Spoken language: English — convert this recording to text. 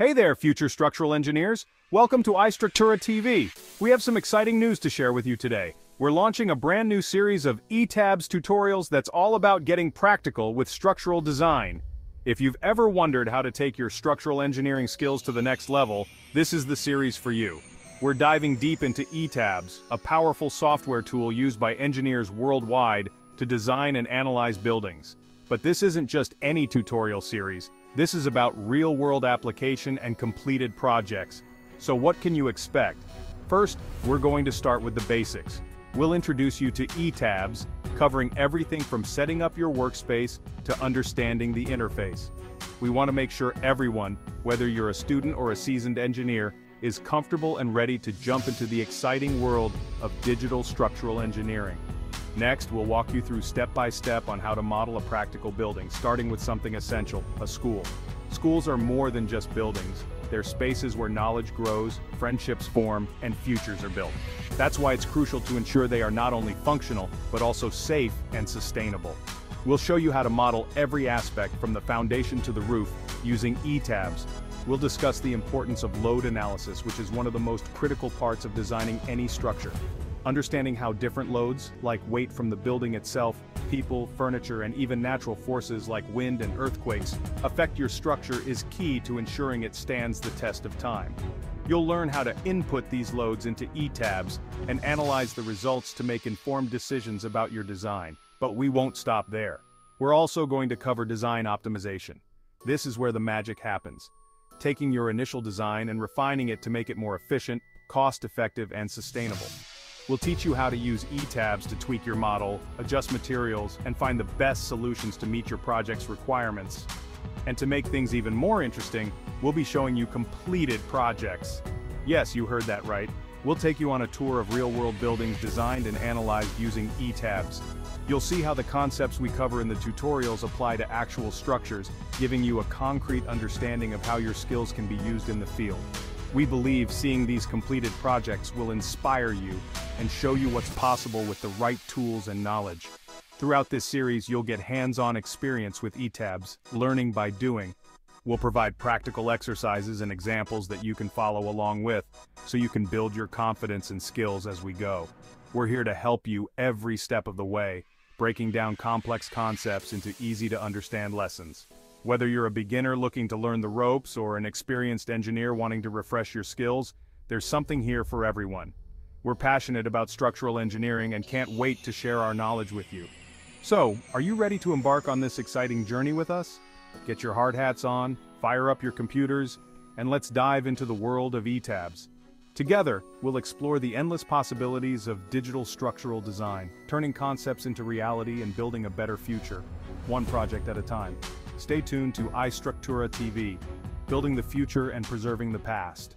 Hey there, future structural engineers. Welcome to iSTRUKTURA TV. We have some exciting news to share with you today. We're launching a brand new series of ETABS tutorials that's all about getting practical with structural design. If you've ever wondered how to take your structural engineering skills to the next level, this is the series for you. We're diving deep into ETABS, a powerful software tool used by engineers worldwide to design and analyze buildings. But this isn't just any tutorial series, this is about real-world application and completed projects. So what can you expect? First, we're going to start with the basics. We'll introduce you to ETABS, covering everything from setting up your workspace to understanding the interface. We want to make sure everyone, whether you're a student or a seasoned engineer, is comfortable and ready to jump into the exciting world of digital structural engineering. Next, we'll walk you through step-by-step -step on how to model a practical building, starting with something essential, a school. Schools are more than just buildings. They're spaces where knowledge grows, friendships form, and futures are built. That's why it's crucial to ensure they are not only functional, but also safe and sustainable. We'll show you how to model every aspect from the foundation to the roof using ETABS. We'll discuss the importance of load analysis, which is one of the most critical parts of designing any structure. Understanding how different loads, like weight from the building itself, people, furniture, and even natural forces like wind and earthquakes, affect your structure is key to ensuring it stands the test of time. You'll learn how to input these loads into ETABS and analyze the results to make informed decisions about your design. But we won't stop there. We're also going to cover design optimization. This is where the magic happens. Taking your initial design and refining it to make it more efficient, cost-effective, and sustainable. We'll teach you how to use ETABS to tweak your model, adjust materials, and find the best solutions to meet your project's requirements. And to make things even more interesting, we'll be showing you completed projects. Yes, you heard that right. We'll take you on a tour of real-world buildings designed and analyzed using ETABS. You'll see how the concepts we cover in the tutorials apply to actual structures, giving you a concrete understanding of how your skills can be used in the field. We believe seeing these completed projects will inspire you and show you what's possible with the right tools and knowledge. Throughout this series you'll get hands-on experience with ETABS, learning by doing. We'll provide practical exercises and examples that you can follow along with, so you can build your confidence and skills as we go. We're here to help you every step of the way, breaking down complex concepts into easy-to-understand lessons. Whether you're a beginner looking to learn the ropes or an experienced engineer wanting to refresh your skills, there's something here for everyone. We're passionate about structural engineering and can't wait to share our knowledge with you. So, are you ready to embark on this exciting journey with us? Get your hard hats on, fire up your computers, and let's dive into the world of ETABS. Together, we'll explore the endless possibilities of digital structural design, turning concepts into reality and building a better future, one project at a time. Stay tuned to iSTRUKTURA TV, building the future and preserving the past.